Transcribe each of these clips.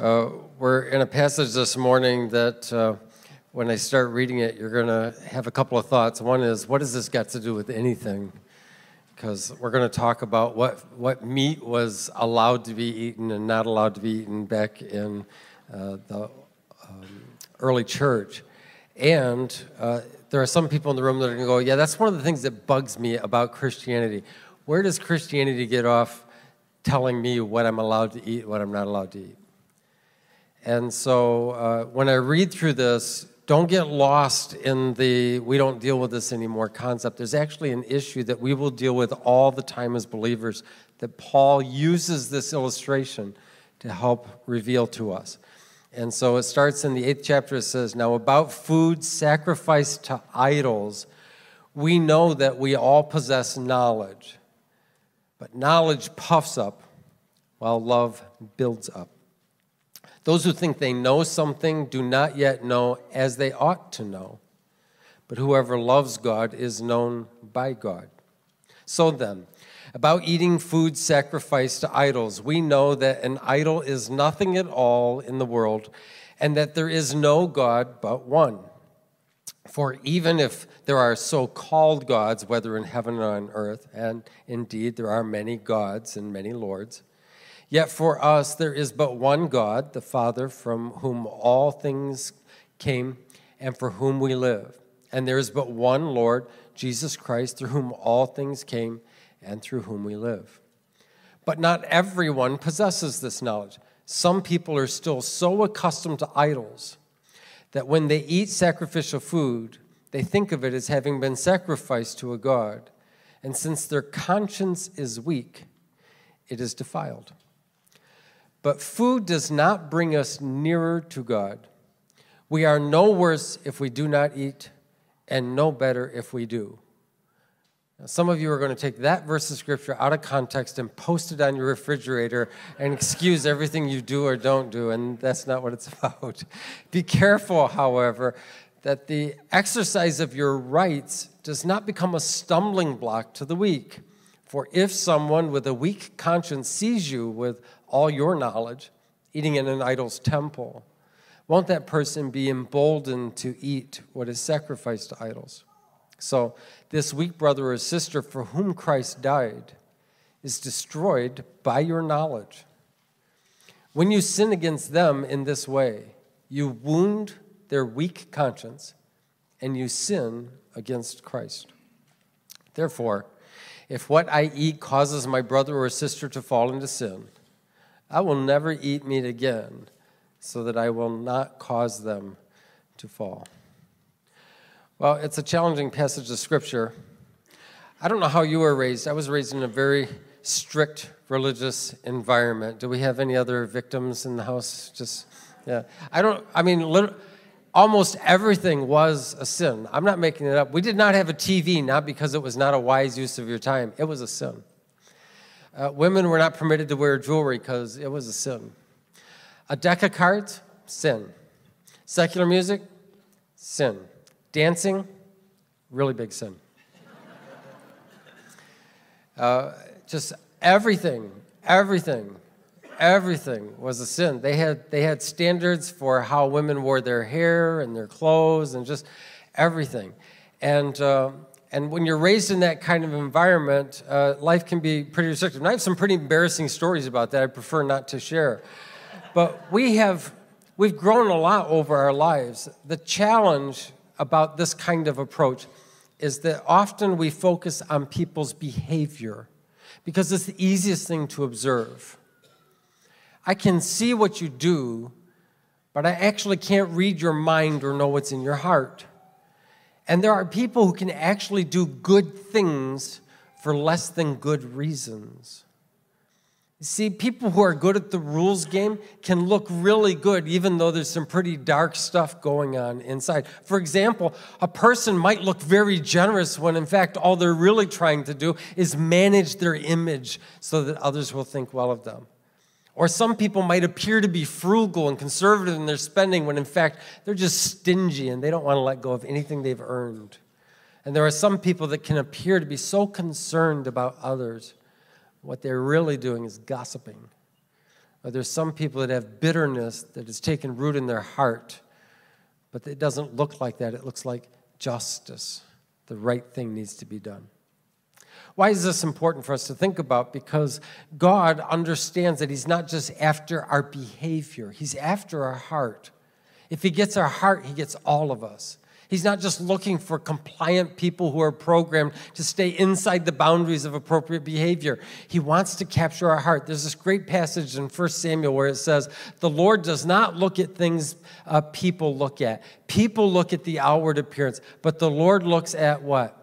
Uh, we're in a passage this morning that uh, when I start reading it, you're going to have a couple of thoughts. One is, what does this got to do with anything? Because we're going to talk about what, what meat was allowed to be eaten and not allowed to be eaten back in uh, the um, early church. And uh, there are some people in the room that are going to go, yeah, that's one of the things that bugs me about Christianity. Where does Christianity get off telling me what I'm allowed to eat, what I'm not allowed to eat? And so uh, when I read through this, don't get lost in the we don't deal with this anymore concept. There's actually an issue that we will deal with all the time as believers that Paul uses this illustration to help reveal to us. And so it starts in the eighth chapter, it says, Now about food sacrificed to idols, we know that we all possess knowledge. But knowledge puffs up, while love builds up. Those who think they know something do not yet know as they ought to know. But whoever loves God is known by God. So then, about eating food sacrificed to idols, we know that an idol is nothing at all in the world, and that there is no God but one. For even if there are so called gods, whether in heaven or on earth, and indeed there are many gods and many lords, Yet for us there is but one God, the Father, from whom all things came and for whom we live. And there is but one Lord, Jesus Christ, through whom all things came and through whom we live. But not everyone possesses this knowledge. Some people are still so accustomed to idols that when they eat sacrificial food, they think of it as having been sacrificed to a God. And since their conscience is weak, it is defiled. But food does not bring us nearer to God. We are no worse if we do not eat, and no better if we do. Now, some of you are going to take that verse of scripture out of context and post it on your refrigerator and excuse everything you do or don't do, and that's not what it's about. Be careful, however, that the exercise of your rights does not become a stumbling block to the weak. For if someone with a weak conscience sees you with all your knowledge, eating in an idol's temple, won't that person be emboldened to eat what is sacrificed to idols? So, this weak brother or sister for whom Christ died is destroyed by your knowledge. When you sin against them in this way, you wound their weak conscience and you sin against Christ. Therefore, if what I eat causes my brother or sister to fall into sin, I will never eat meat again, so that I will not cause them to fall. Well, it's a challenging passage of scripture. I don't know how you were raised. I was raised in a very strict religious environment. Do we have any other victims in the house? Just, yeah. I don't, I mean, almost everything was a sin. I'm not making it up. We did not have a TV, not because it was not a wise use of your time, it was a sin. Uh, women were not permitted to wear jewelry because it was a sin. A deck of cards, sin. Secular music, sin. Dancing, really big sin. Uh, just everything, everything, everything was a sin. They had, they had standards for how women wore their hair and their clothes and just everything. And uh, and when you're raised in that kind of environment, uh, life can be pretty restrictive. And I have some pretty embarrassing stories about that I prefer not to share. But we have, we've grown a lot over our lives. The challenge about this kind of approach is that often we focus on people's behavior because it's the easiest thing to observe. I can see what you do, but I actually can't read your mind or know what's in your heart. And there are people who can actually do good things for less than good reasons. You see, people who are good at the rules game can look really good even though there's some pretty dark stuff going on inside. For example, a person might look very generous when in fact all they're really trying to do is manage their image so that others will think well of them. Or some people might appear to be frugal and conservative in their spending when in fact they're just stingy and they don't want to let go of anything they've earned. And there are some people that can appear to be so concerned about others. What they're really doing is gossiping Or there's some people that have bitterness that has taken root in their heart, but it doesn't look like that. It looks like justice. The right thing needs to be done. Why is this important for us to think about? Because God understands that He's not just after our behavior, He's after our heart. If He gets our heart, He gets all of us. He's not just looking for compliant people who are programmed to stay inside the boundaries of appropriate behavior. He wants to capture our heart. There's this great passage in 1 Samuel where it says, The Lord does not look at things uh, people look at. People look at the outward appearance, but the Lord looks at what?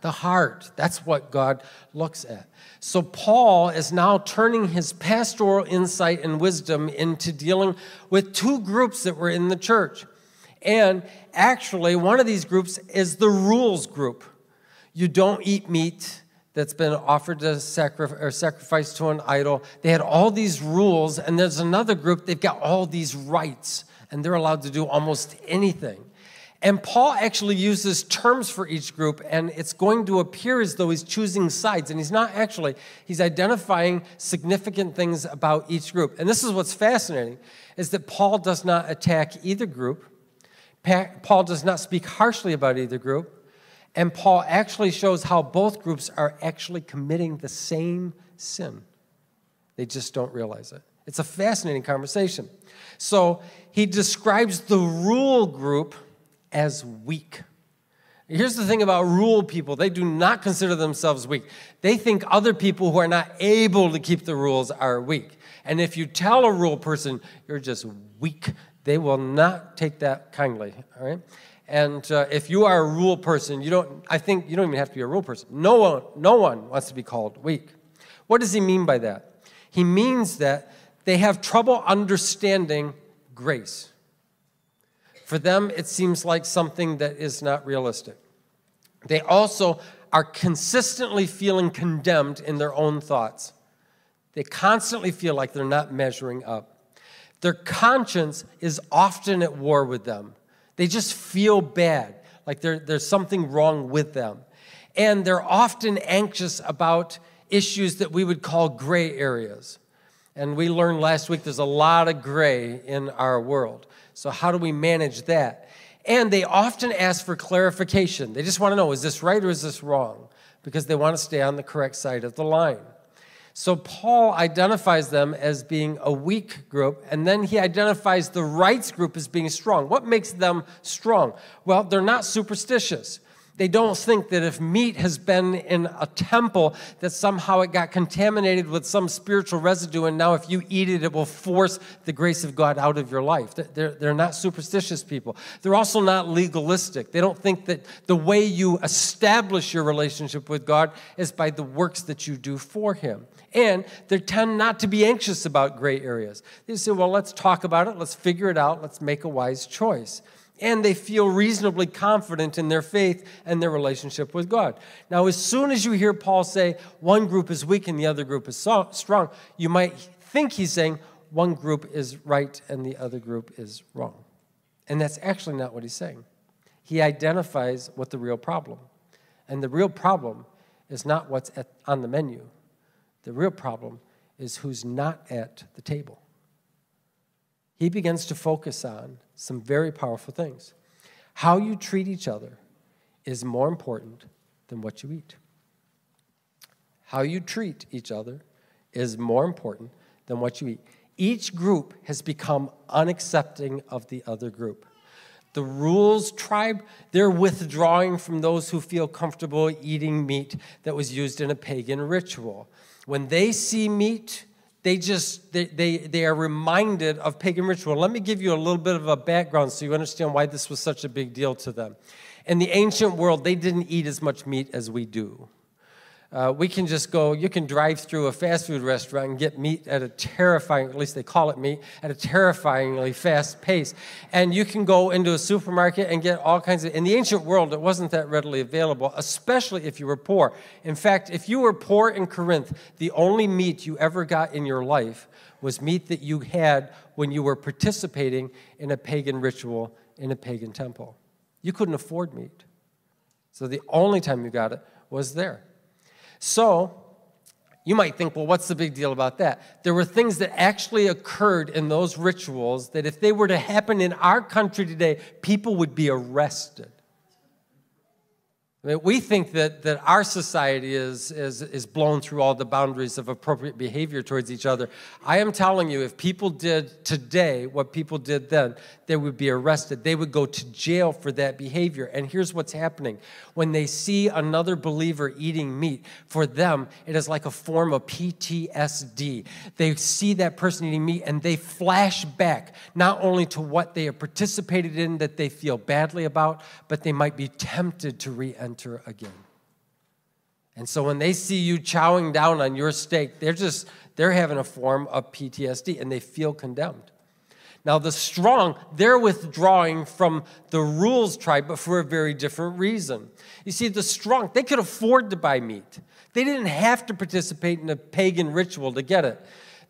The heart. That's what God looks at. So Paul is now turning his pastoral insight and wisdom into dealing with two groups that were in the church. And actually, one of these groups is the rules group. You don't eat meat that's been offered to sacri- or sacrifice to an idol. They had all these rules, and there's another group, they've got all these rights, and they're allowed to do almost anything. And Paul actually uses terms for each group, and it's going to appear as though he's choosing sides, and he's not actually. He's identifying significant things about each group. And this is what's fascinating, is that Paul does not attack either group. Paul does not speak harshly about either group. And Paul actually shows how both groups are actually committing the same sin. They just don't realize it. It's a fascinating conversation. So he describes the rule group as weak. Here's the thing about rule people they do not consider themselves weak. They think other people who are not able to keep the rules are weak. And if you tell a rule person, you're just weak, they will not take that kindly, all right? And uh, if you are a rule person, you don't, I think you don't even have to be a rule person. No one, no one wants to be called weak. What does he mean by that? He means that they have trouble understanding grace. For them, it seems like something that is not realistic. They also are consistently feeling condemned in their own thoughts. They constantly feel like they're not measuring up. Their conscience is often at war with them. They just feel bad, like there's something wrong with them. And they're often anxious about issues that we would call gray areas. And we learned last week there's a lot of gray in our world. So, how do we manage that? And they often ask for clarification. They just want to know is this right or is this wrong? Because they want to stay on the correct side of the line. So Paul identifies them as being a weak group, and then he identifies the rights group as being strong. What makes them strong? Well, they're not superstitious. They don't think that if meat has been in a temple, that somehow it got contaminated with some spiritual residue, and now if you eat it, it will force the grace of God out of your life. They're, they're not superstitious people. They're also not legalistic. They don't think that the way you establish your relationship with God is by the works that you do for Him. And they tend not to be anxious about gray areas. They say, well, let's talk about it, let's figure it out, let's make a wise choice and they feel reasonably confident in their faith and their relationship with God. Now, as soon as you hear Paul say one group is weak and the other group is strong, you might think he's saying one group is right and the other group is wrong. And that's actually not what he's saying. He identifies what the real problem. And the real problem is not what's at, on the menu. The real problem is who's not at the table. He begins to focus on some very powerful things. How you treat each other is more important than what you eat. How you treat each other is more important than what you eat. Each group has become unaccepting of the other group. The rules tribe, they're withdrawing from those who feel comfortable eating meat that was used in a pagan ritual. When they see meat, they just they, they, they are reminded of pagan ritual. Let me give you a little bit of a background so you understand why this was such a big deal to them. In the ancient world they didn't eat as much meat as we do uh, we can just go, you can drive through a fast food restaurant and get meat at a terrifying, at least they call it meat, at a terrifyingly fast pace. And you can go into a supermarket and get all kinds of, in the ancient world, it wasn't that readily available, especially if you were poor. In fact, if you were poor in Corinth, the only meat you ever got in your life was meat that you had when you were participating in a pagan ritual in a pagan temple. You couldn't afford meat. So the only time you got it was there. So, You might think, well, what's the big deal about that? There were things that actually occurred in those rituals that if they were to happen in our country today, people would be arrested. I mean, we think that, that our society is, is, is blown through all the boundaries of appropriate behavior towards each other. I am telling you, if people did today what people did then, they would be arrested. They would go to jail for that behavior. And here's what's happening when they see another believer eating meat, for them, it is like a form of PTSD. They see that person eating meat and they flash back not only to what they have participated in that they feel badly about, but they might be tempted to re enter again. And so when they see you chowing down on your steak, they're just, they're having a form of PTSD and they feel condemned. Now, the strong, they're withdrawing from the rules tribe, but for a very different reason. You see, the strong, they could afford to buy meat. They didn't have to participate in a pagan ritual to get it.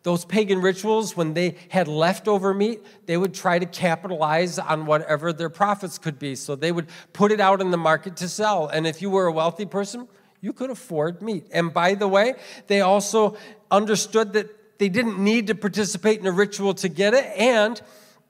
Those pagan rituals, when they had leftover meat, they would try to capitalize on whatever their profits could be. So they would put it out in the market to sell. And if you were a wealthy person, you could afford meat. And by the way, they also understood that they didn't need to participate in a ritual to get it, and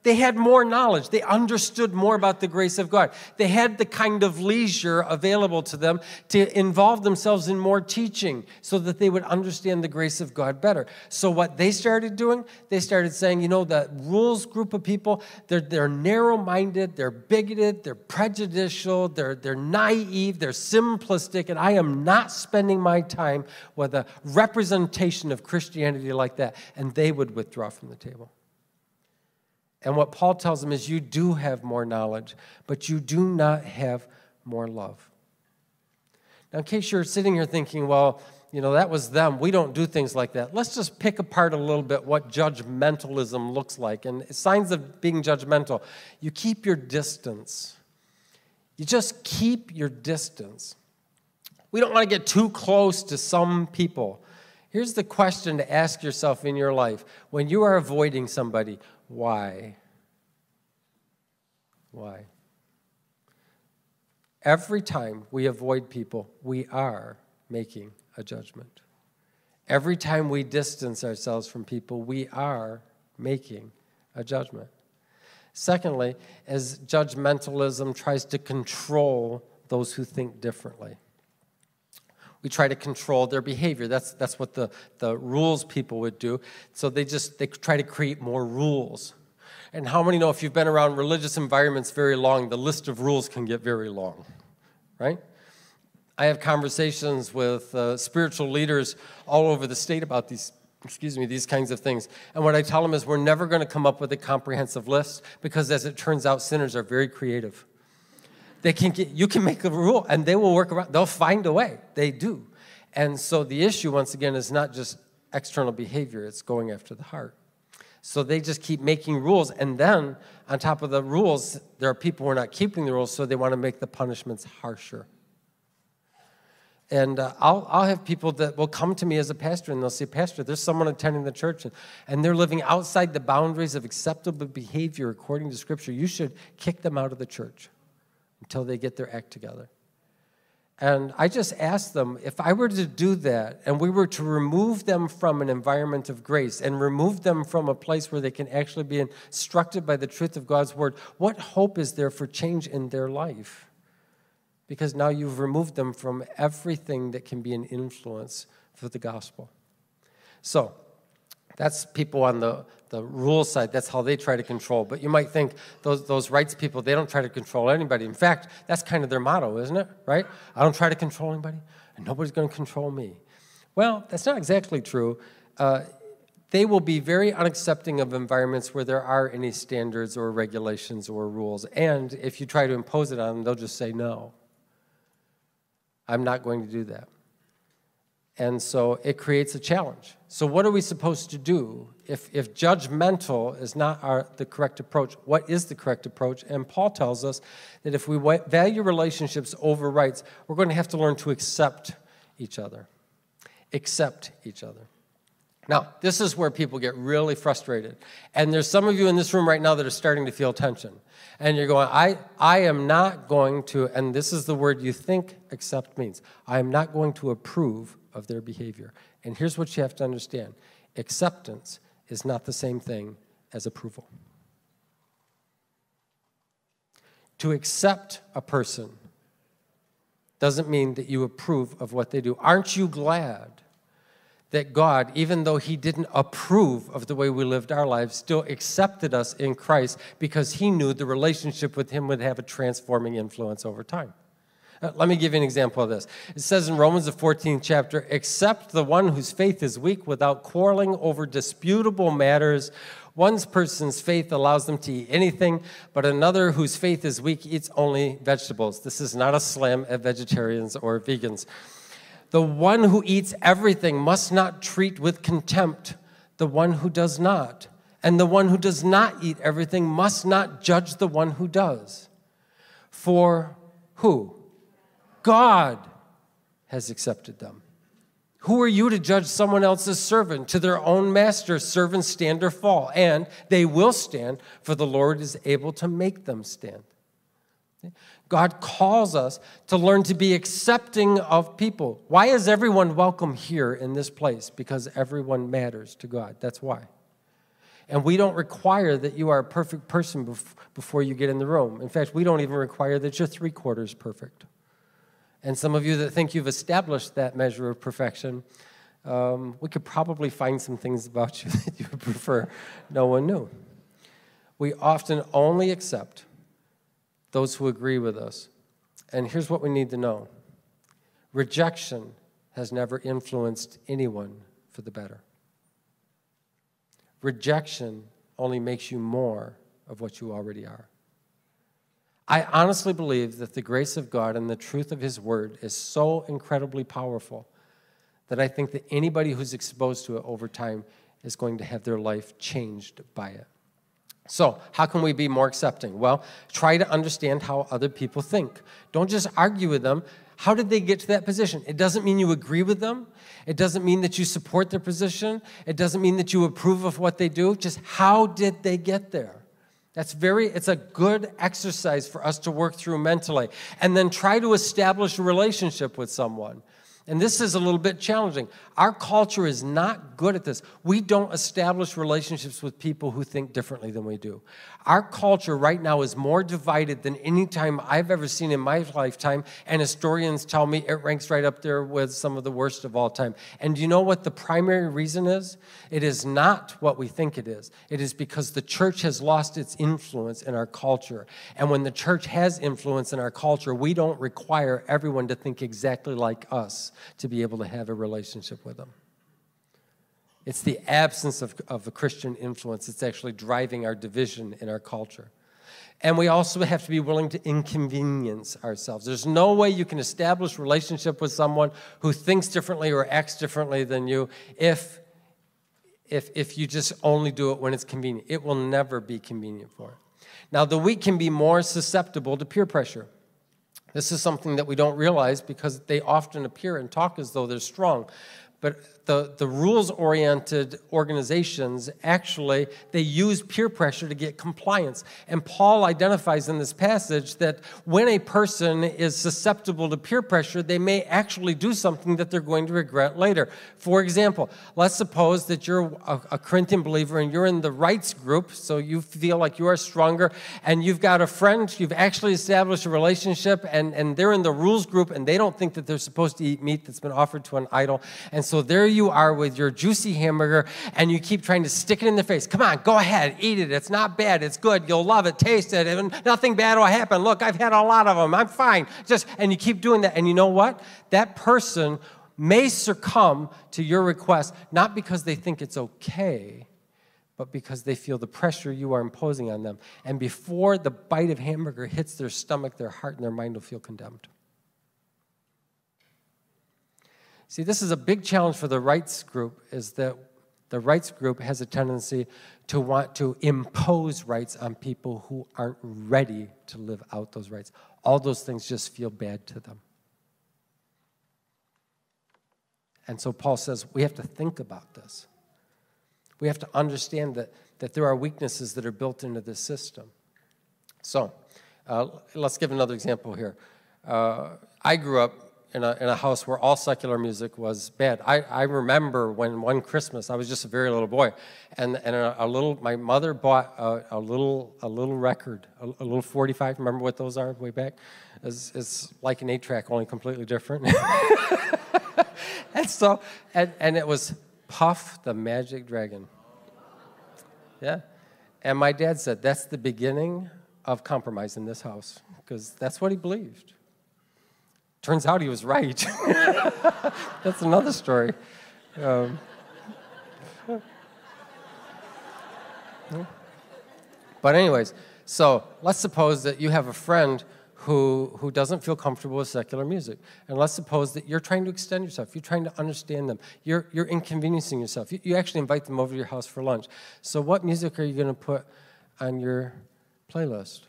they had more knowledge. They understood more about the grace of God. They had the kind of leisure available to them to involve themselves in more teaching so that they would understand the grace of God better. So, what they started doing, they started saying, you know, the rules group of people, they're, they're narrow minded, they're bigoted, they're prejudicial, they're, they're naive, they're simplistic, and I am not spending my time with a representation of Christianity like that. And they would withdraw from the table. And what Paul tells them is you do have more knowledge, but you do not have more love. Now, in case you're sitting here thinking, well, you know, that was them. We don't do things like that. Let's just pick apart a little bit what judgmentalism looks like. And signs of being judgmental you keep your distance. You just keep your distance. We don't want to get too close to some people. Here's the question to ask yourself in your life when you are avoiding somebody why? Why? Every time we avoid people, we are making a judgment. Every time we distance ourselves from people, we are making a judgment. Secondly, as judgmentalism tries to control those who think differently we try to control their behavior. That's, that's what the, the rules people would do. So they just they try to create more rules. And how many know if you've been around religious environments very long, the list of rules can get very long, right? I have conversations with uh, spiritual leaders all over the state about these, excuse me, these kinds of things. And what I tell them is we're never going to come up with a comprehensive list because, as it turns out, sinners are very creative. They can get, you can make a rule and they will work around, they'll find a way. They do. And so the issue, once again, is not just external behavior, it's going after the heart. So they just keep making rules. And then, on top of the rules, there are people who are not keeping the rules, so they want to make the punishments harsher. And uh, I'll, I'll have people that will come to me as a pastor and they'll say, Pastor, there's someone attending the church and, and they're living outside the boundaries of acceptable behavior according to Scripture. You should kick them out of the church until they get their act together. And I just asked them if I were to do that and we were to remove them from an environment of grace and remove them from a place where they can actually be instructed by the truth of God's word, what hope is there for change in their life? Because now you've removed them from everything that can be an influence for the gospel. So, that's people on the, the rule side. That's how they try to control. But you might think those, those rights people, they don't try to control anybody. In fact, that's kind of their motto, isn't it? Right? I don't try to control anybody, and nobody's going to control me. Well, that's not exactly true. Uh, they will be very unaccepting of environments where there are any standards or regulations or rules. And if you try to impose it on them, they'll just say, no, I'm not going to do that. And so it creates a challenge. So, what are we supposed to do if, if judgmental is not our, the correct approach? What is the correct approach? And Paul tells us that if we value relationships over rights, we're going to have to learn to accept each other. Accept each other. Now, this is where people get really frustrated. And there's some of you in this room right now that are starting to feel tension. And you're going, I, I am not going to, and this is the word you think accept means I am not going to approve of their behavior. And here's what you have to understand acceptance is not the same thing as approval. To accept a person doesn't mean that you approve of what they do. Aren't you glad that God, even though He didn't approve of the way we lived our lives, still accepted us in Christ because He knew the relationship with Him would have a transforming influence over time? Uh, let me give you an example of this. It says in Romans, the 14th chapter, accept the one whose faith is weak without quarreling over disputable matters. One person's faith allows them to eat anything, but another whose faith is weak eats only vegetables. This is not a slam at vegetarians or vegans. The one who eats everything must not treat with contempt the one who does not. And the one who does not eat everything must not judge the one who does. For who? God has accepted them. Who are you to judge someone else's servant? To their own master, servants stand or fall, and they will stand, for the Lord is able to make them stand. God calls us to learn to be accepting of people. Why is everyone welcome here in this place? Because everyone matters to God. That's why. And we don't require that you are a perfect person before you get in the room. In fact, we don't even require that you're three quarters perfect. And some of you that think you've established that measure of perfection, um, we could probably find some things about you that you would prefer no one knew. We often only accept those who agree with us. And here's what we need to know rejection has never influenced anyone for the better. Rejection only makes you more of what you already are. I honestly believe that the grace of God and the truth of His Word is so incredibly powerful that I think that anybody who's exposed to it over time is going to have their life changed by it. So, how can we be more accepting? Well, try to understand how other people think. Don't just argue with them. How did they get to that position? It doesn't mean you agree with them. It doesn't mean that you support their position. It doesn't mean that you approve of what they do. Just how did they get there? That's very, it's a good exercise for us to work through mentally. And then try to establish a relationship with someone. And this is a little bit challenging. Our culture is not good at this. We don't establish relationships with people who think differently than we do. Our culture right now is more divided than any time I've ever seen in my lifetime, and historians tell me it ranks right up there with some of the worst of all time. And do you know what the primary reason is? It is not what we think it is. It is because the church has lost its influence in our culture. And when the church has influence in our culture, we don't require everyone to think exactly like us to be able to have a relationship with them. It's the absence of, of a Christian influence that's actually driving our division in our culture. And we also have to be willing to inconvenience ourselves. There's no way you can establish relationship with someone who thinks differently or acts differently than you if, if, if you just only do it when it's convenient. It will never be convenient for it. Now, the weak can be more susceptible to peer pressure. This is something that we don't realize because they often appear and talk as though they're strong. But the, the rules-oriented organizations actually they use peer pressure to get compliance. And paul identifies in this passage that when a person is susceptible to peer pressure they may actually do something that they're going to regret later. For example let's suppose that you're a, a corinthian believer and you're in the rights group so you feel like you are stronger and you've got a friend you've actually established a relationship and, and they're in the rules group and they don't think that they're supposed to eat meat that's been offered to an idol. And so there you are with your juicy hamburger and you keep trying to stick it in their face. Come on, go ahead, eat it. It's not bad. It's good. You'll love it. Taste it. And nothing bad will happen. Look, I've had a lot of them. I'm fine. Just and you keep doing that. And you know what? That person may succumb to your request not because they think it's okay, but because they feel the pressure you are imposing on them. And before the bite of hamburger hits their stomach, their heart and their mind will feel condemned. See, this is a big challenge for the rights group is that the rights group has a tendency to want to impose rights on people who aren't ready to live out those rights. All those things just feel bad to them. And so Paul says we have to think about this. We have to understand that, that there are weaknesses that are built into this system. So uh, let's give another example here. Uh, I grew up in a, in a house where all secular music was bad. I, I remember when one Christmas, I was just a very little boy, and, and a, a little, my mother bought a, a, little, a little record, a, a, little 45, remember what those are way back? It's, it's like an eight track, only completely different. and so, and, and it was Puff the Magic Dragon. Yeah. And my dad said, that's the beginning of compromise in this house, because that's what he believed. Turns out he was right. that's another story. Um, but, anyways, so let's suppose that you have a friend who, who doesn't feel comfortable with secular music. And let's suppose that you're trying to extend yourself, you're trying to understand them, you're, you're inconveniencing yourself. You, you actually invite them over to your house for lunch. So, what music are you going to put on your playlist?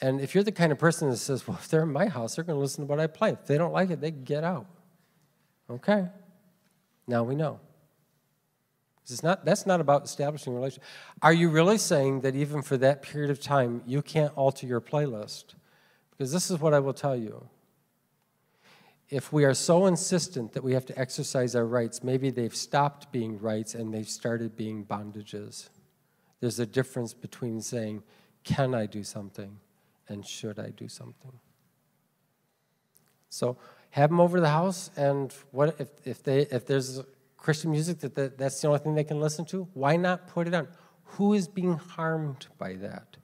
And if you're the kind of person that says, well, if they're in my house, they're going to listen to what I play. If they don't like it, they get out. Okay. Now we know. It's not, that's not about establishing a relationship. Are you really saying that even for that period of time, you can't alter your playlist? Because this is what I will tell you. If we are so insistent that we have to exercise our rights, maybe they've stopped being rights and they've started being bondages. There's a difference between saying, Can I do something? And should I do something? So have them over to the house, and what if, if, they, if there's Christian music that, that that's the only thing they can listen to? Why not put it on? Who is being harmed by that?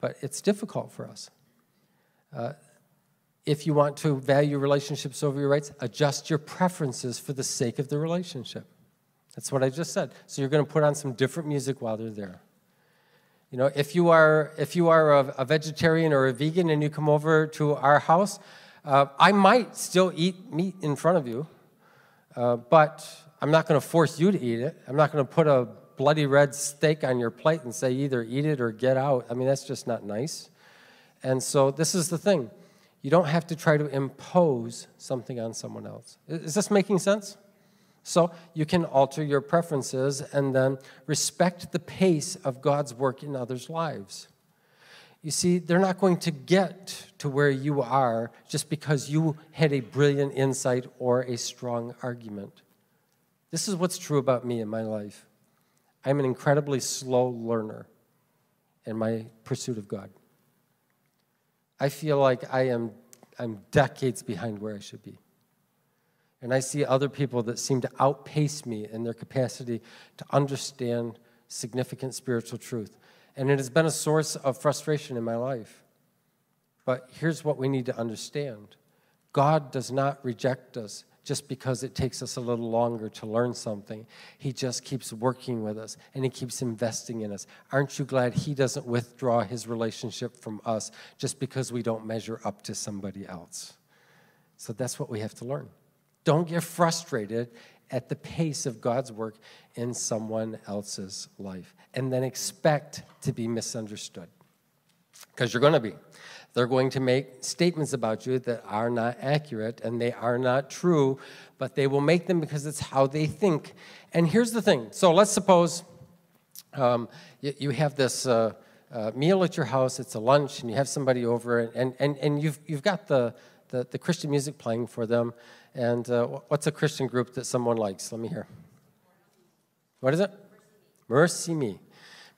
But it's difficult for us. Uh, if you want to value relationships over your rights, adjust your preferences for the sake of the relationship. That's what I just said. So you're going to put on some different music while they're there. You know, if you are, if you are a, a vegetarian or a vegan and you come over to our house, uh, I might still eat meat in front of you, uh, but I'm not going to force you to eat it. I'm not going to put a bloody red steak on your plate and say either eat it or get out. I mean, that's just not nice. And so this is the thing. You don't have to try to impose something on someone else. Is this making sense? So you can alter your preferences and then respect the pace of God's work in others' lives. You see, they're not going to get to where you are just because you had a brilliant insight or a strong argument. This is what's true about me in my life. I'm an incredibly slow learner in my pursuit of God. I feel like I am I'm decades behind where I should be. And I see other people that seem to outpace me in their capacity to understand significant spiritual truth. And it has been a source of frustration in my life. But here's what we need to understand God does not reject us just because it takes us a little longer to learn something. He just keeps working with us and He keeps investing in us. Aren't you glad He doesn't withdraw His relationship from us just because we don't measure up to somebody else? So that's what we have to learn. Don't get frustrated at the pace of God's work in someone else's life and then expect to be misunderstood. Because you're going to be. They're going to make statements about you that are not accurate and they are not true, but they will make them because it's how they think. And here's the thing so let's suppose um, you, you, have this. Uh, uh, meal at your house, it's a lunch, and you have somebody over, and, and, and you've, you've got the, the, the Christian music playing for them, and uh, what's a Christian group that someone likes? Let me hear. What is it? MercyMe.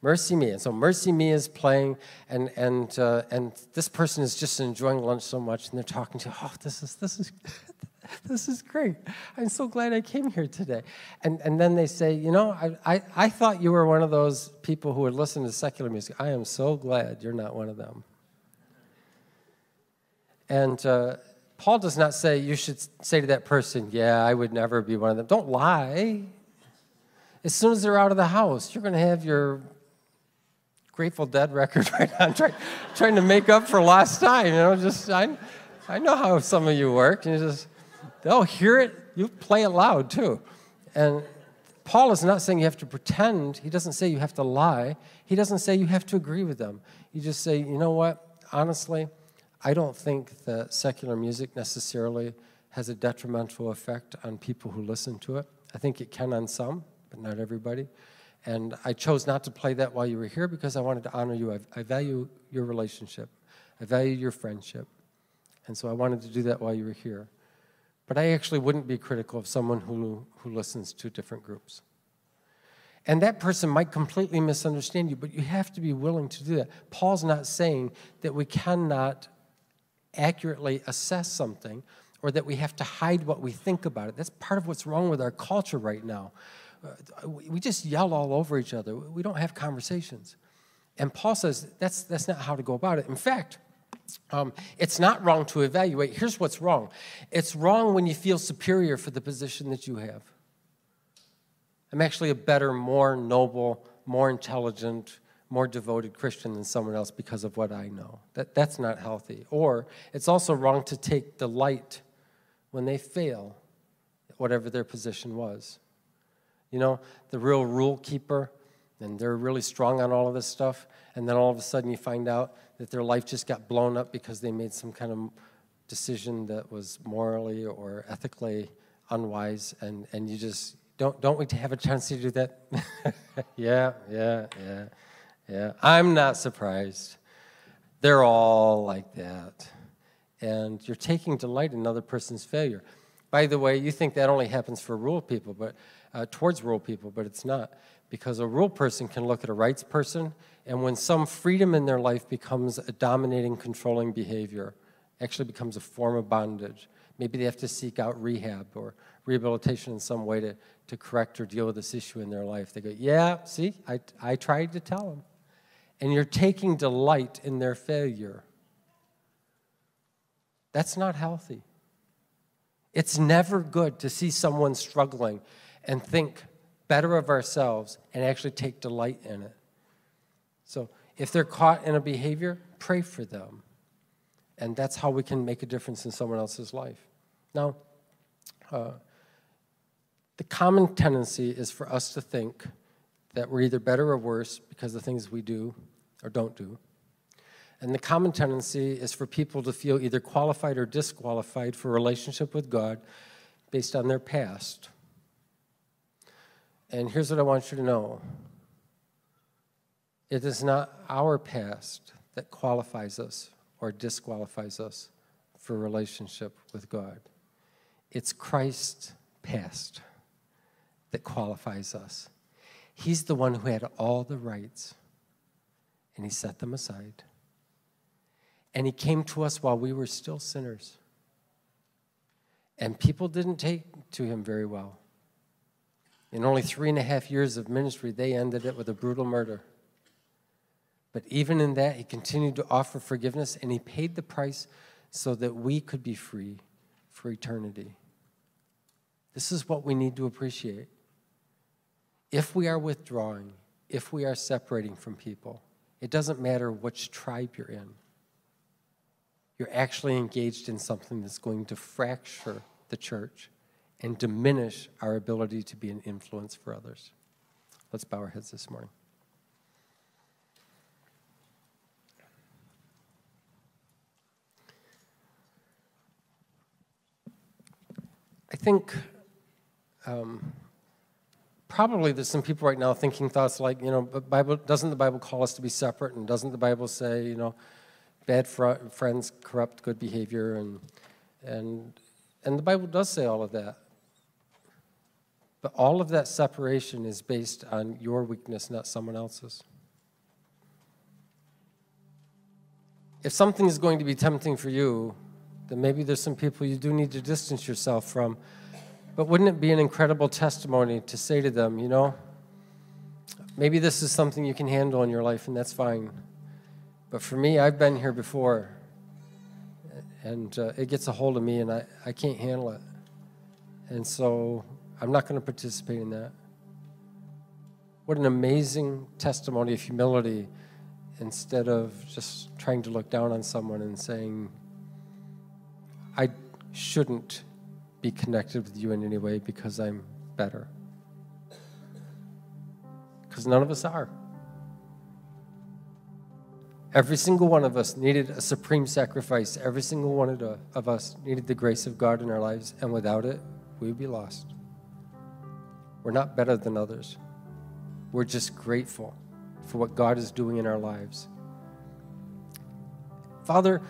Mercy Me. And so MercyMe is playing, and, and, uh, and this person is just enjoying lunch so much, and they're talking to, oh, this is, this is, this is great. I'm so glad I came here today. And, and then they say, you know, I, I, I thought you were one of those people who would listen to secular music. I am so glad you're not one of them. And, uh, Paul does not say you should say to that person, Yeah, I would never be one of them. Don't lie. As soon as they're out of the house, you're going to have your Grateful Dead record right on, try, trying to make up for lost time. You know, just I, I know how some of you work. You just they'll hear it. You play it loud too, and Paul is not saying you have to pretend. He doesn't say you have to lie. He doesn't say you have to agree with them. You just say, you know what? Honestly, I don't think that secular music necessarily has a detrimental effect on people who listen to it. I think it can on some, but not everybody. And I chose not to play that while you were here because I wanted to honor you. I, I value your relationship, I value your friendship. And so I wanted to do that while you were here. But I actually wouldn't be critical of someone who, who listens to different groups. And that person might completely misunderstand you, but you have to be willing to do that. Paul's not saying that we cannot accurately assess something or that we have to hide what we think about it. That's part of what's wrong with our culture right now. Uh, we just yell all over each other, we don't have conversations. And Paul says that's, that's not how to go about it. In fact, um, it's not wrong to evaluate. Here's what's wrong it's wrong when you feel superior for the position that you have. I'm actually a better, more noble, more intelligent, more devoted Christian than someone else because of what I know. That, that's not healthy. Or it's also wrong to take delight when they fail, whatever their position was. You know, the real rule keeper, and they're really strong on all of this stuff, and then all of a sudden you find out that their life just got blown up because they made some kind of decision that was morally or ethically unwise, and, and you just don't, don't wait to have a chance to do that? yeah, yeah, yeah, yeah. I'm not surprised. They're all like that. And you're taking delight in another person's failure. By the way, you think that only happens for rural people, but uh, towards rural people, but it's not. Because a rural person can look at a rights person, and when some freedom in their life becomes a dominating, controlling behavior, actually becomes a form of bondage, maybe they have to seek out rehab or rehabilitation in some way to, to correct or deal with this issue in their life. They go, Yeah, see, I, I tried to tell them. And you're taking delight in their failure. That's not healthy. It's never good to see someone struggling and think better of ourselves and actually take delight in it. So if they're caught in a behavior, pray for them. And that's how we can make a difference in someone else's life. Now, uh, the common tendency is for us to think that we're either better or worse because of the things we do or don't do. And the common tendency is for people to feel either qualified or disqualified for relationship with God based on their past. And here's what I want you to know it is not our past that qualifies us or disqualifies us for relationship with God, it's Christ's past that qualifies us. He's the one who had all the rights, and He set them aside. And He came to us while we were still sinners. And people didn't take to Him very well. In only three and a half years of ministry, they ended it with a brutal murder. But even in that, He continued to offer forgiveness, and He paid the price so that we could be free for eternity. This is what we need to appreciate. If we are withdrawing, if we are separating from people, it doesn't matter which tribe you're in. You're actually engaged in something that's going to fracture the church and diminish our ability to be an influence for others. Let's bow our heads this morning. I think um, probably there's some people right now thinking thoughts like, you know, Bible doesn't the Bible call us to be separate, and doesn't the Bible say, you know, bad fr- friends corrupt good behavior, and and and the Bible does say all of that. But all of that separation is based on your weakness, not someone else's. If something is going to be tempting for you, then maybe there's some people you do need to distance yourself from but wouldn't it be an incredible testimony to say to them, you know, maybe this is something you can handle in your life, and that's fine. But for me, I've been here before, and uh, it gets a hold of me, and I, I can't handle it. And so I'm not going to participate in that. What an amazing testimony of humility instead of just trying to look down on someone and saying, I shouldn't be connected with you in any way because I'm better. Because none of us are. Every single one of us needed a supreme sacrifice. Every single one of us needed the grace of God in our lives, and without it, we would be lost. We're not better than others. We're just grateful for what God is doing in our lives. Father,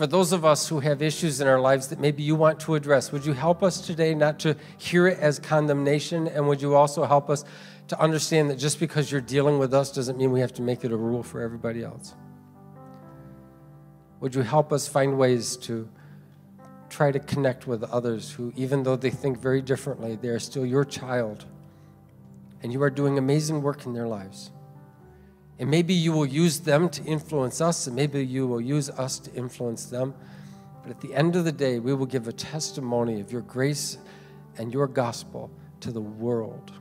for those of us who have issues in our lives that maybe you want to address, would you help us today not to hear it as condemnation? And would you also help us to understand that just because you're dealing with us doesn't mean we have to make it a rule for everybody else? Would you help us find ways to try to connect with others who, even though they think very differently, they are still your child and you are doing amazing work in their lives? And maybe you will use them to influence us, and maybe you will use us to influence them. But at the end of the day, we will give a testimony of your grace and your gospel to the world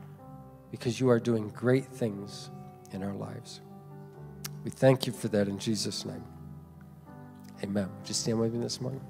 because you are doing great things in our lives. We thank you for that in Jesus' name. Amen. Would you stand with me this morning?